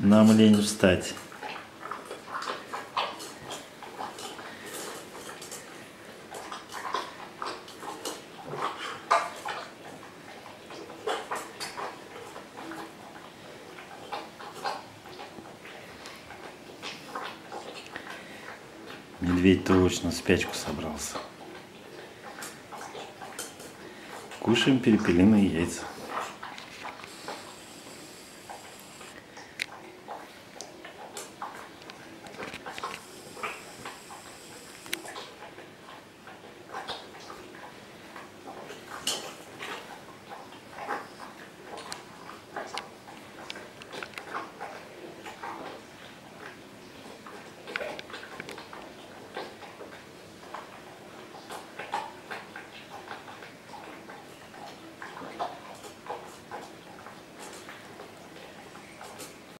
Нам лень встать. Медведь точно в спячку собрался. Кушаем перепелиные яйца.